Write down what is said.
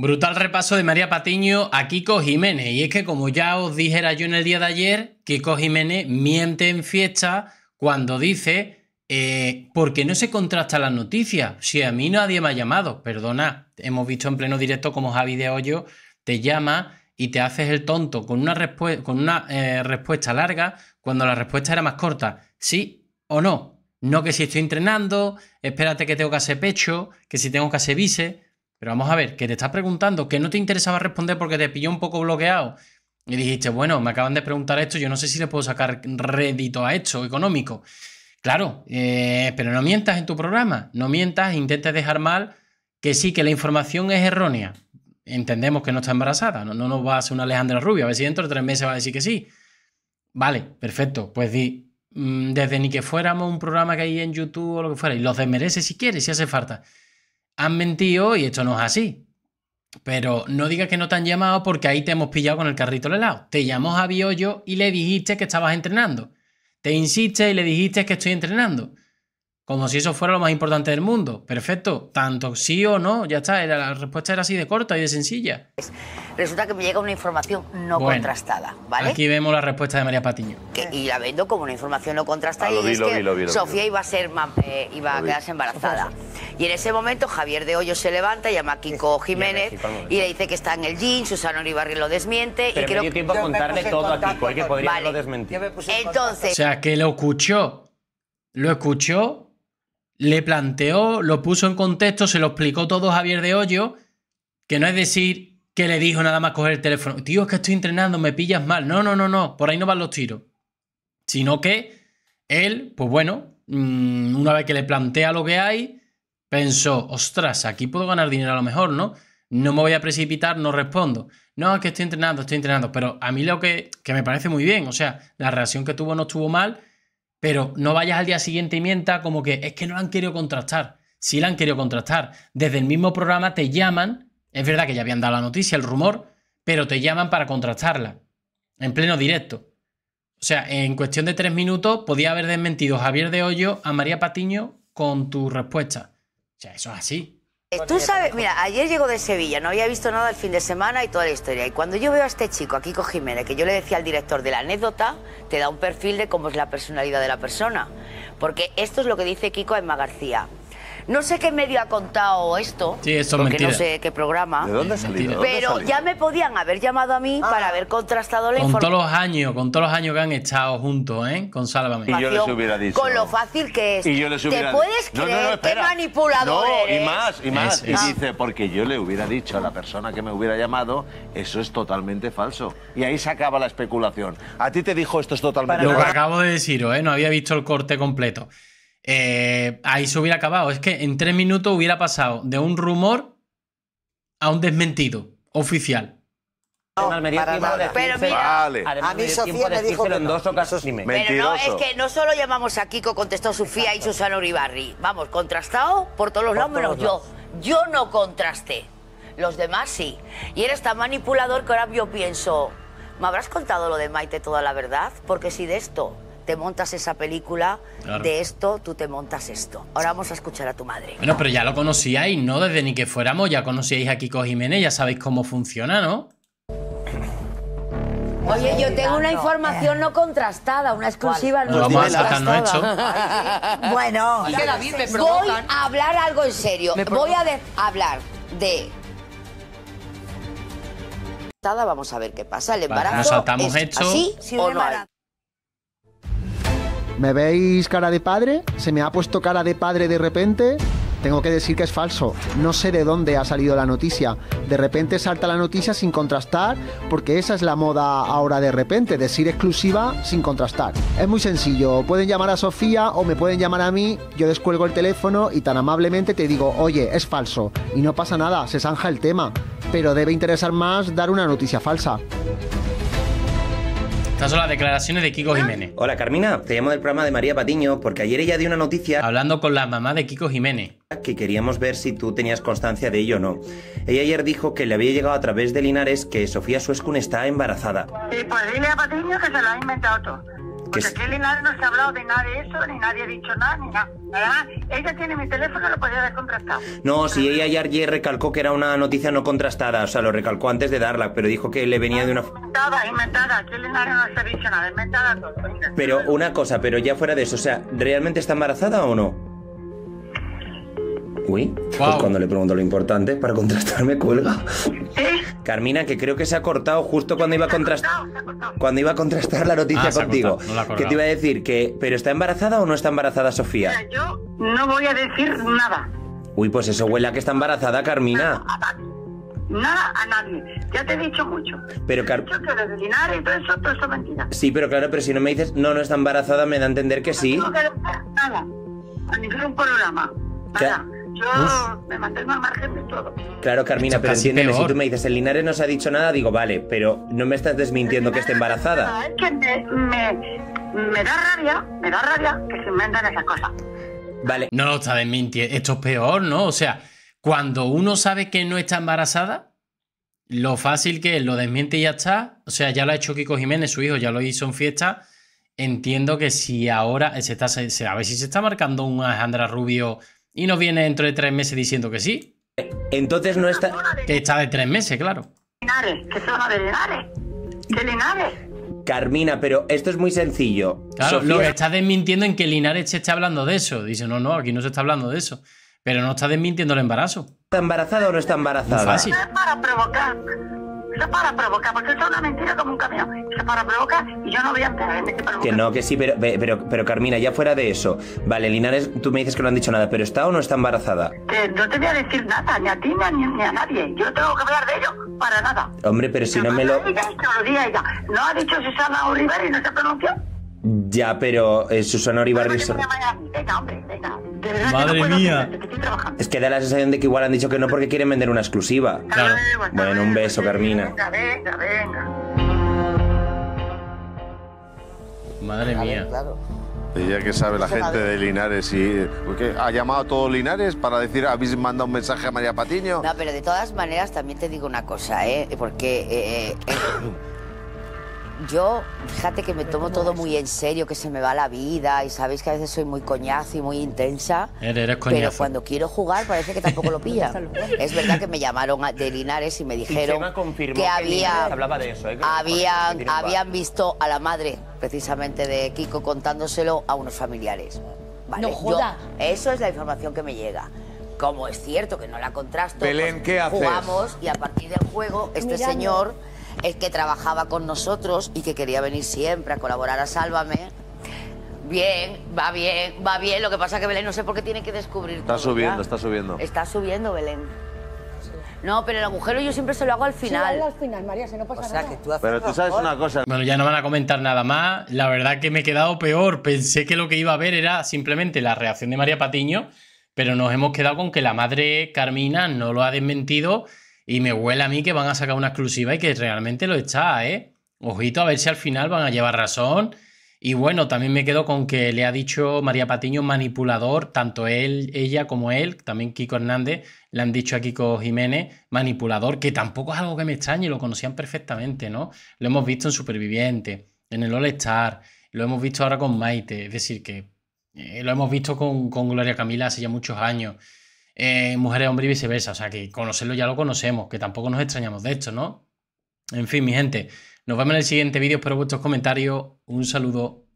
Brutal repaso de María Patiño a Kiko Jiménez. Y es que, como ya os dijera yo en el día de ayer, Kiko Jiménez miente en fiesta cuando dice eh, porque no se contrasta las noticias. Si a mí nadie me ha llamado, perdona, hemos visto en pleno directo como Javi de Hoyo te llama y te haces el tonto con una, con una eh, respuesta larga cuando la respuesta era más corta. ¿Sí o no? No que si estoy entrenando, espérate que tengo que hacer pecho, que si tengo que hacer bíceps. Pero vamos a ver, que te estás preguntando, que no te interesaba responder porque te pilló un poco bloqueado. Y dijiste, bueno, me acaban de preguntar esto, yo no sé si le puedo sacar rédito a esto económico. Claro, eh, pero no mientas en tu programa, no mientas, intentes dejar mal que sí, que la información es errónea. Entendemos que no está embarazada, no, no nos va a hacer una Alejandra Rubia, a ver si dentro de tres meses va a decir que sí. Vale, perfecto, pues di, mm, desde ni que fuéramos un programa que hay en YouTube o lo que fuera, y los desmerece si quieres, si hace falta han mentido y esto no es así. Pero no digas que no te han llamado porque ahí te hemos pillado con el carrito del helado. Te llamó Javi Hoyo y le dijiste que estabas entrenando. Te insiste y le dijiste que estoy entrenando. Como si eso fuera lo más importante del mundo. Perfecto. Tanto sí o no, ya está. la respuesta era así de corta y de sencilla resulta que me llega una información no contrastada, ¿vale? Aquí vemos la respuesta de María Patiño. y la vendo como una información no contrastada y es que Sofía iba a ser eh, iba a quedarse embarazada. Y en ese momento Javier de Hoyo se levanta, llama a Kiko Jiménez y le dice que está en el gym, Susana Uribarri lo desmiente. Pero y creo... dio tiempo a contarle todo a Kiko, que podría vale. desmentir. Entonces... O sea, que lo escuchó, lo escuchó, le planteó, lo puso en contexto, se lo explicó todo Javier de Hoyo, que no es decir, que le dijo nada más coger el teléfono, tío, es que estoy entrenando, me pillas mal. No, no, no, no, por ahí no van los tiros. Sino que él, pues bueno, mm, una vez que le plantea lo que hay, pensó, ostras, aquí puedo ganar dinero a lo mejor, ¿no? No me voy a precipitar, no respondo. No, es que estoy entrenando, estoy entrenando. Pero a mí lo que, que me parece muy bien, o sea, la reacción que tuvo no estuvo mal, pero no vayas al día siguiente y mienta como que es que no la han querido contrastar. Sí la han querido contrastar. Desde el mismo programa te llaman es verdad que ya habían dado la noticia, el rumor, pero te llaman para contrastarla, en pleno directo. O sea, en cuestión de tres minutos podía haber desmentido Javier de Hoyo a María Patiño con tu respuesta. O sea, eso es así. Tú sabes, mira, ayer llego de Sevilla, no había visto nada el fin de semana y toda la historia. Y cuando yo veo a este chico, a Kiko Jiménez, que yo le decía al director de la anécdota, te da un perfil de cómo es la personalidad de la persona. Porque esto es lo que dice Kiko a Emma García. No sé qué medio ha contado esto, sí, esto porque no sé qué programa. ¿De dónde ha salido? Pero ya me podían haber llamado a mí para ah. haber contrastado la información. Con todos los años, con todos los años que han estado juntos, ¿eh? Con Sálvame. Y yo les hubiera dicho. Con lo fácil que es. Y yo les hubiera ¿Te puedes creer qué manipulador No, y más, y más. Y dice, porque yo le hubiera dicho a la persona que me hubiera llamado, eso es totalmente falso. Y ahí se acaba la especulación. A ti te dijo esto es totalmente falso. Lo que acabo de decir, ¿eh? No había visto el corte completo. Eh, ahí se hubiera acabado. Es que en tres minutos hubiera pasado de un rumor a un desmentido oficial. pero mira, a mí Sofía me dijo que en dos ocasiones Pero no, es que no solo llamamos a Kiko, contestó Sofía y Susana Uribarri. Vamos, contrastado por todos los lados yo. Yo no contrasté. Los demás sí. Y eres tan manipulador que ahora yo pienso, ¿me habrás contado lo de Maite toda la verdad? Porque si de esto te montas esa película, de esto tú te montas esto. Ahora vamos a escuchar a tu madre. Bueno, pero ya lo conocíais, ¿no? Desde ni que fuéramos, ya conocíais a Kiko Jiménez, ya sabéis cómo funciona, ¿no? Oye, yo tengo una información no contrastada, una exclusiva no, no contrastada. hecho. bueno, voy a hablar algo en serio. Voy a hablar de Vamos a ver qué pasa. El embarazo. nos saltamos hecho. ¿Así o no? ¿Me veis cara de padre? ¿Se me ha puesto cara de padre de repente? Tengo que decir que es falso. No sé de dónde ha salido la noticia. De repente salta la noticia sin contrastar, porque esa es la moda ahora de repente, decir exclusiva sin contrastar. Es muy sencillo. Pueden llamar a Sofía o me pueden llamar a mí, yo descuelgo el teléfono y tan amablemente te digo, oye, es falso. Y no pasa nada, se zanja el tema. Pero debe interesar más dar una noticia falsa. Estas son las declaraciones de Kiko Jiménez. Hola Carmina, te llamo del programa de María Patiño porque ayer ella dio una noticia. Hablando con la mamá de Kiko Jiménez. Que queríamos ver si tú tenías constancia de ello o no. Ella ayer dijo que le había llegado a través de Linares que Sofía Suescun está embarazada. Sí, pues dile a Patiño que se lo ha inventado todo. Que Porque es- aquí Linares no se ha hablado de nada de eso, ni nadie ha dicho nada, ni nada. Además, ella tiene mi teléfono, lo podía haber contrastado. No, si ella ayer ayer recalcó que era una noticia no contrastada, o sea, lo recalcó antes de darla, pero dijo que le venía de una... Inventada, inventada. Aquí Linares no se ha dicho nada, inventada todo. venga. Pero una cosa, pero ya fuera de eso, o sea, ¿realmente está embarazada o no? Uy, pues cuando le pregunto lo importante, para contrastar me cuelga. Carmina, que creo que se ha cortado justo cuando iba a contrastar... Cuando iba a contrastar la noticia Ah, contigo. no que te iba a decir que... ¿Pero está embarazada o no está embarazada Sofía? Mira, yo no voy a decir nada. Uy, pues eso huele a que está embarazada, Carmina. A nadie. Nada a nadie. Ya te he dicho mucho. Pero Car... Yo que lo de Linares y todo eso, todo eso es mentira. Sí, pero claro, pero si no me dices no, no está embarazada, me da a entender que sí. No tengo que decir nada. A ningún programa. Nada. Yo me mantengo al margen de todo. Claro, Carmina, pero entiéndeme, si tú me dices el Linares no se ha dicho nada, digo, vale, pero no me estás desmintiendo que esté embarazada. Es que me, me, me da rabia, me da rabia que se inventan esas cosas. Vale, No lo está desmintiendo. Esto es peor, ¿no? O sea, cuando uno sabe que no está embarazada, lo fácil que es, lo desmiente y ya está. O sea, ya lo ha hecho Kiko Jiménez, su hijo, ya lo hizo en fiesta. Entiendo que si ahora se está, se- a ver si se está marcando un Alejandra Rubio y nos viene dentro de tres meses diciendo que sí. entonces no está... De Que está de tres meses, claro. Linares, ¿qué zona de Linares? ¿Qué Linares? Carmina, pero esto es muy sencillo. Claro, Sofía lo que está desmintiendo en que Linares se está hablando de eso. Dice, no, no, aquí no se está hablando de eso. Pero no está desmintiendo el embarazo. ¿Está embarazada o no está embarazada? Muy fácil. Es para provocar. Eso es para provocar, porque eso es una mentira como un camión. Eso es para provocar y yo no voy a qué provocar. Que no, que sí, pero, pero, pero Carmina, ya fuera de eso. Vale, Linares, tú me dices que no han dicho nada, pero ¿está o no está embarazada? Que no te voy a decir nada, ni a ti ni a, ni a nadie. Yo tengo que hablar de ello para nada. Hombre, pero si no me lo... Ella, lo diga ella. ¿No ha dicho Susana Oliver y no se pronunció? Ya, pero eh, Susana. Venga, Venga, hombre, venga. De verdad que Madre no puedo mía. atenderte, que estoy trabajando. Es que da la sensación de que igual han dicho que no porque quieren vender una exclusiva. Claro. Bueno, un beso, luego. Carmina. Venga, venga, venga. Madre mía. Claro. Ya que sabe la gente de Linares y porque ha llamado a todo Linares para decir habéis mandado un mensaje a María Patiño. No, pero de todas maneras también te digo una cosa, ¿eh? Porque eh, eh, yo, fíjate que me tomo todo muy en serio, que se me va la vida y sabéis que a veces soy muy coñazo y muy intensa. Eres, eres Pero coñazo. cuando quiero jugar parece que tampoco lo pilla. es verdad que me llamaron a- de Linares y me dijeron confirmó que había, hablaba de eso, ¿eh? Habían, habían visto a la madre precisamente de Kiko contándoselo a unos familiares. Vale, No yo- jodas. eso es la información que me llega. Como es cierto que no la contrasto, Belén, pues ¿qué haces? jugamos y a partir del juego este Mirando. señor, el que trabajaba con nosotros y que quería venir siempre a colaborar a Sálvame, bien, va bien, va bien. Lo que pasa que Belén no sé por qué tiene que descubrir Está todo subiendo, ya. está subiendo. Está subiendo Belén. No, pero el agujero yo siempre se lo hago al Sí, final. hazlo al final, María, si no pasa o sea nada. que tú haces Pero tú sabes mejor. una cosa, Bueno, ya no van a comentar nada más. La verdad que me he quedado peor. Pensé que lo que iba a ver era simplemente la reacción de María Patiño, pero nos hemos quedado con que la madre Carmina no lo ha desmentido y me huele a mí que van a sacar una exclusiva y que realmente lo está, ¿eh? Ojito a ver si al final van a llevar razón. Y bueno, también me quedo con que le ha dicho María Patiño manipulador, tanto él, ella como él, también Kiko Hernández, le han dicho a Kiko Jiménez manipulador, que tampoco es algo que me extrañe, lo conocían perfectamente, ¿no? Lo hemos visto en Superviviente, en el All Star, lo hemos visto ahora con Maite, es decir, que eh, lo hemos visto con, con Gloria Camila hace ya muchos años, eh, Mujeres, Hombres y viceversa, o sea que conocerlo ya lo conocemos, que tampoco nos extrañamos de esto, ¿no? En fin, mi gente, nos vemos en el siguiente vídeo, espero vuestros comentarios, un saludo.